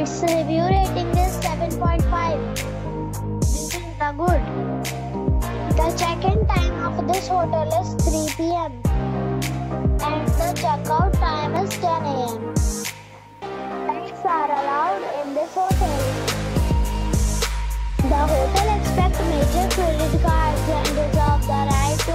Its review rating is 7.5. This is the good. The check-in time of this hotel is 3 p.m. and the checkout time is 10 a.m. Pets are allowed in this hotel. The hotel expects major credit cards and reserves the right to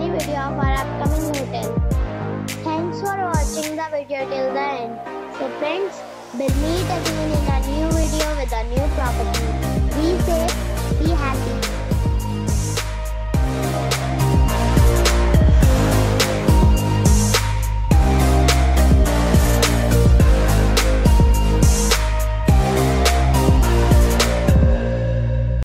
any video of our upcoming hotel. Thanks for watching the video till the end. So friends, we'll meet again in